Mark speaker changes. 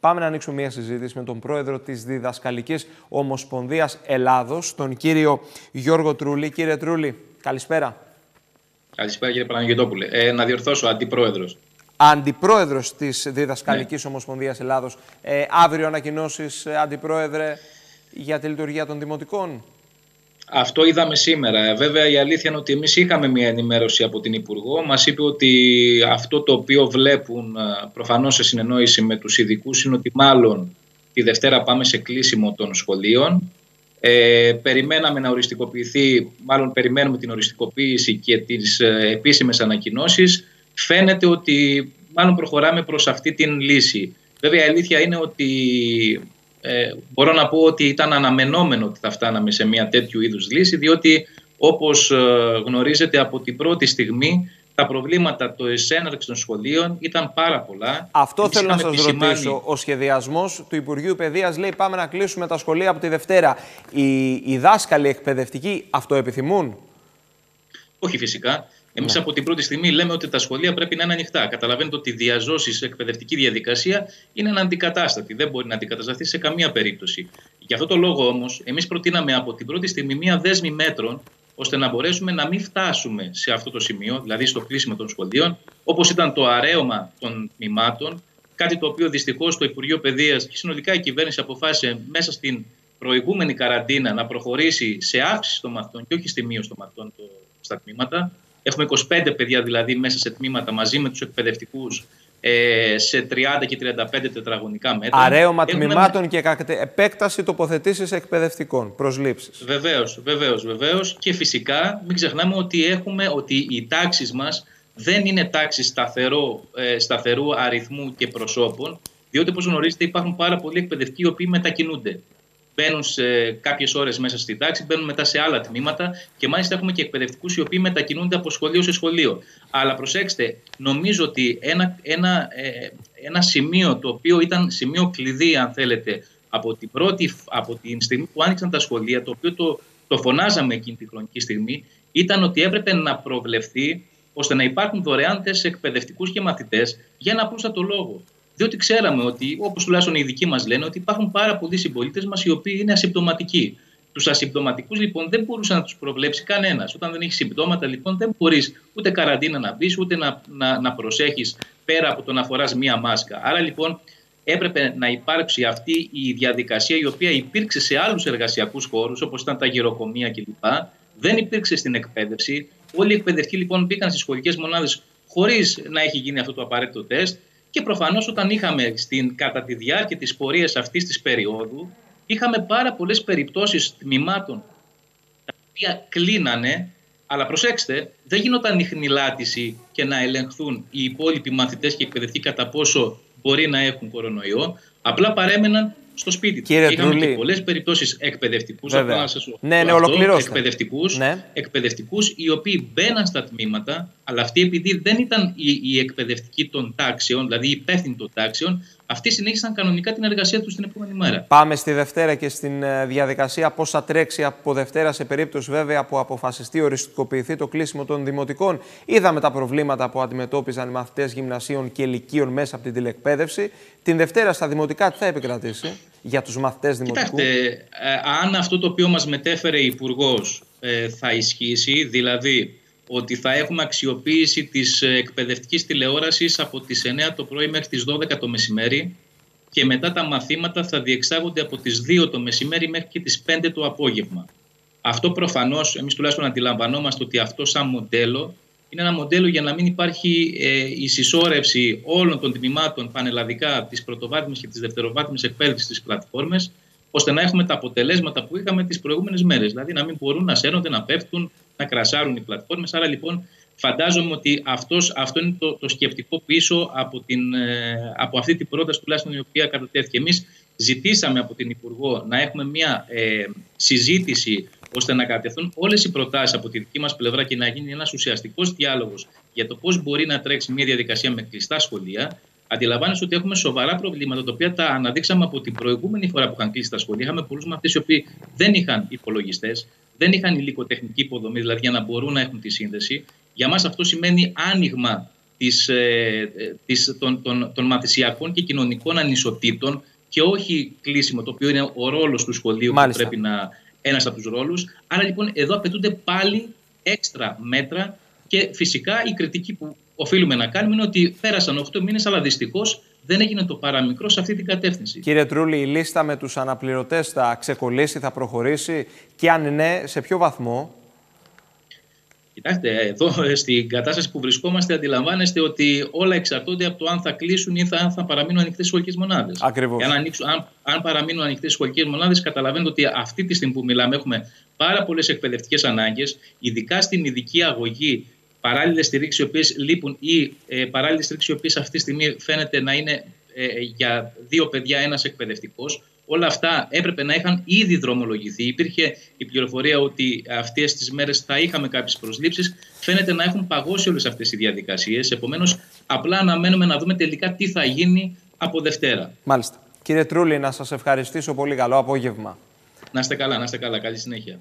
Speaker 1: Πάμε να ανοίξουμε μια συζήτηση με τον πρόεδρο της Διδασκαλικής Ομοσπονδίας Ελλάδος, τον κύριο Γιώργο Τρούλη. Κύριε Τρούλη, καλησπέρα.
Speaker 2: Καλησπέρα κύριε Παναγιώτοπουλε. Ε, να διορθώσω, αντιπρόεδρος.
Speaker 1: Αντιπρόεδρος της Διδασκαλικής ναι. Ομοσπονδίας Ελλάδος. Ε, αύριο ανακοινώσεις, ε, αντιπρόεδρε, για τη λειτουργία των δημοτικών;
Speaker 2: Αυτό είδαμε σήμερα. Ε, βέβαια η αλήθεια είναι ότι εμείς είχαμε μια ενημέρωση από την Υπουργό. Μας είπε ότι αυτό το οποίο βλέπουν ε, προφανώς σε συνεννόηση με τους ειδικούς είναι ότι μάλλον τη Δευτέρα πάμε σε κλείσιμο των σχολείων. Ε, περιμέναμε να οριστικοποιηθεί, μάλλον περιμένουμε την οριστικοποίηση και τις ε, επίσημες ανακοινώσεις. Φαίνεται ότι μάλλον προχωράμε προς αυτή την λύση. Βέβαια η αλήθεια είναι ότι ε, μπορώ να πω ότι ήταν αναμενόμενο ότι θα φτάναμε σε μια τέτοιου είδους λύση διότι όπως ε, γνωρίζετε από την πρώτη στιγμή τα προβλήματα το έναρξη των σχολείων ήταν πάρα πολλά.
Speaker 1: Αυτό θέλω να σας ρωτήσω. Ο σχεδιασμός του Υπουργείου Παιδείας λέει πάμε να κλείσουμε τα σχολεία από τη Δευτέρα. Οι, οι δάσκαλοι εκπαιδευτικοί αυτό επιθυμούν;
Speaker 2: Όχι φυσικά. Εμείς ναι. από την πρώτη στιγμή λέμε ότι τα σχολεία πρέπει να είναι ανοιχτά. Καταλαβαίνετε ότι η διαζώση εκπαιδευτική διαδικασία είναι αναντικατάστατη. Δεν μπορεί να αντικατασταθεί σε καμία περίπτωση. Για αυτό το λόγο όμως, εμείς προτείναμε από την πρώτη στιγμή μία δέσμη μέτρων ώστε να μπορέσουμε να μην φτάσουμε σε αυτό το σημείο, δηλαδή στο κλείσιμο των σχολείων, όπως ήταν το αρέωμα των τμήματων, κάτι το οποίο δυστυχώς το Υπουργείο Παιδείας και συνολικά η κυβέρνηση αποφάσισε μέσα στην προηγούμενη καραντίνα να προχωρήσει σε αύξηση των μαθητών και όχι στη μείωση των μαθητών στα τμήματα. Έχουμε 25 παιδιά δηλαδή μέσα σε τμήματα μαζί με τους εκπαιδευτικούς ε, σε 30 και 35 τετραγωνικά μέτρα.
Speaker 1: Αρέωμα Έχουμε... τμήματων και επέκταση τοποθετήσεις εκπαιδευτικών, προσλήψεις.
Speaker 2: Βεβαίως, βεβαίως, βεβαίως. Και φυσικά μην ξεχνάμε ότι, έχουμε, ότι οι τάξεις μας δεν είναι τάξεις ε, σταθερού αριθμού και προσώπων, διότι όπως γνωρίζετε υπάρχουν πάρα πολλοί εκπαιδευτικοί οι οποίοι μετακινούνται μπαίνουν σε κάποιες ώρες μέσα στην τάξη, μπαίνουν μετά σε άλλα τμήματα και μάλιστα έχουμε και εκπαιδευτικούς οι οποίοι μετακινούνται από σχολείο σε σχολείο. Αλλά προσέξτε, νομίζω ότι ένα, ένα, ε, ένα σημείο το οποίο ήταν σημείο κλειδί, αν θέλετε, από την, πρώτη, από την στιγμή που άνοιξαν τα σχολεία, το οποίο το, το φωνάζαμε εκείνη τη χρονική στιγμή, ήταν ότι έπρεπε να προβλεφθεί ώστε να υπάρχουν δωρεάν εκπαιδευτικούς και μαθητές για ένα απλούστατο λόγο. Διότι ξέραμε ότι, όπως τουλάχιστον οι ειδικοί μας λένε, ότι υπάρχουν πάρα πολλοί συμπολίτες μας οι οποίοι είναι ασυμπτωματικοί. Τους ασυμπτωματικούς λοιπόν δεν μπορούσε να τους προβλέψει κανένας. Όταν δεν έχεις συμπτώματα, λοιπόν, δεν μπορείς ούτε καραντίνα να μπεις, ούτε να, να, να προσέχεις πέρα από το να φοράς μία μάσκα. Άρα λοιπόν έπρεπε να υπάρξει αυτή η διαδικασία η οποία υπήρξε σε άλλους εργασιακούς χώρους, όπως ήταν τα γεροκομεία κλπ. Δεν υπήρξε στην εκπαίδευση. Όλοι οι εκπαιδευτικοί λοιπόν μπήκαν στις σχολικές μονάδες χωρίς να έχει γίνει αυτό το απαραίτητο τεστ. Και προφανώς όταν είχαμε στην, κατά τη διάρκεια της πορείας αυτής της περίοδου, είχαμε πάρα πολλές περιπτώσεις τμήματων τα οποία κλείνανε, αλλά προσέξτε, δεν γινόταν η χνηλάτιση και να ελεγχθούν οι υπόλοιποι μαθητές και εκπαιδευτικοί κατά πόσο μπορεί να έχουν κορονοϊό, απλά παρέμεναν στο σπίτι του. Είχαμε και πολλές περιπτώσεις εκπαιδευτικούς.
Speaker 1: Να ναι, ναι, ολοκληρώστε.
Speaker 2: Εκπαιδευτικούς, ναι. εκπαιδευτικούς, οι οποίοι μπαίναν στα τμήματα, αλλά αυτοί επειδή δεν ήταν οι, οι εκπαιδευτικοί των τάξεων, δηλαδή οι υπεύθυνοι των τάξεων, αυτοί συνέχισαν κανονικά την εργασία τους την επόμενη μέρα.
Speaker 1: Πάμε στη Δευτέρα και στην ε, διαδικασία πώς θα τρέξει από Δευτέρα σε περίπτωση βέβαια που αποφασιστεί οριστικοποιηθεί το κλείσιμο των δημοτικών. Είδαμε τα προβλήματα που αντιμετώπιζαν οι μαθητές γυμνασίων και ηλικίων μέσα από την τηλεκπαίδευση. Την Δευτέρα στα δημοτικά τι θα επικρατήσει; Για τους μαθητές δημοτικού.
Speaker 2: Κοιτάξτε, ε, αν αυτό το οποίο μας μετέφερε η Υπουργός ε, θα ισχύσει, δηλαδή ότι θα έχουμε αξιοποίηση της ε, εκπαιδευτικής τηλεόρασης από τις 9 το πρωί μέχρι τις 12 το μεσημέρι και μετά τα μαθήματα θα διεξάγονται από τις 2 το μεσημέρι μέχρι και τις 5 το απόγευμα. Αυτό προφανώς, εμείς τουλάχιστον αντιλαμβανόμαστε ότι αυτό σαν μοντέλο είναι ένα μοντέλο για να μην υπάρχει ε, η συσσόρευση όλων των τμήματων πανελλαδικά της πρωτοβάθμιας και της δευτεροβάθμιας εκπαίδευσης στις πλατφόρμες ώστε να έχουμε τα αποτελέσματα που είχαμε τις προηγούμενες μέρες. Δηλαδή να μην μπορούν να σέρνονται, να πέφτουν, να κρασάρουν οι πλατφόρμες. Άρα λοιπόν φαντάζομαι ότι αυτός, αυτό είναι το, το σκεπτικό πίσω από, την, ε, από αυτή την πρόταση τουλάχιστον η οποία κατατέθηκε. Εμείς ζητήσαμε από την Υπουργό να έχουμε μια ε, συζήτηση ώστε να κατευθούν όλες οι προτάσεις από τη δική μας πλευρά και να γίνει ένας ουσιαστικός διάλογος για το πώς μπορεί να τρέξει μια διαδικασία με κλειστά σχολεία αντιλαμβάνεσαι ότι έχουμε σοβαρά προβλήματα τα οποία τα αναδείξαμε από την προηγούμενη φορά που είχαν κλείσει τα σχολεία. Είχαμε πολλούς μαθητές οι οποίοι δεν είχαν υπολογιστές, δεν είχαν υλικοτεχνική υποδομή, δηλαδή για να μπορούν να έχουν τη σύνδεση. Για μας αυτό σημαίνει άνοιγμα της, ε, της, των, των, των μαθησιακών και κοινωνικών ανισοτήτων και όχι κλείσιμο, το οποίο είναι ο ρόλος του σχολείου
Speaker 1: Μάλιστα.
Speaker 2: που πρέπει να ένας από τους ρόλους. Άρα λοιπόν εδώ απαιτούνται πάλι έξτρα μέτρα και φυσικά η κριτική που οφείλουμε να κάνουμε είναι ότι πέρασαν 8 μήνες αλλά δυστυχώς δεν έγινε το παραμικρό σε αυτή την κατεύθυνση.
Speaker 1: Κύριε Τρούλη, η λίστα με τους αναπληρωτές θα ξεκολλήσει, θα προχωρήσει και αν ναι, σε ποιο βαθμό;
Speaker 2: Κοιτάξτε, εδώ στην κατάσταση που βρισκόμαστε, αντιλαμβάνεστε ότι όλα εξαρτώνται από το αν θα κλείσουν ή θα, αν θα παραμείνουν ανοιχτές σχολικές μονάδες.
Speaker 1: Ακριβώς.
Speaker 2: Αν, αν, αν παραμείνουν ανοιχτές σχολικές μονάδες, καταλαβαίνετε ότι αυτή τη στιγμή που μιλάμε έχουμε πάρα πολλές εκπαιδευτικές ανάγκες, ειδικά στην ειδική αγωγή, παράλληλες στηρίξεις οι οποίες λείπουν ή ε, παράλληλες στηρίξεις οι οποίες αυτή τη στιγμή φαίνεται να είναι ε, για δύο παιδιά ένας εκπαιδευτικός. Όλα αυτά έπρεπε να είχαν ήδη δρομολογηθεί. Υπήρχε η πληροφορία ότι αυτές τις μέρες θα είχαμε κάποιες προσλήψεις. Φαίνεται να έχουν παγώσει όλες αυτές οι διαδικασίες. Επομένως, απλά αναμένουμε να δούμε τελικά τι θα γίνει από Δευτέρα.
Speaker 1: Μάλιστα. Κύριε Τρούλη, να σας ευχαριστήσω πολύ. Καλό απόγευμα.
Speaker 2: Να είστε καλά, να είστε καλά. Καλή συνέχεια.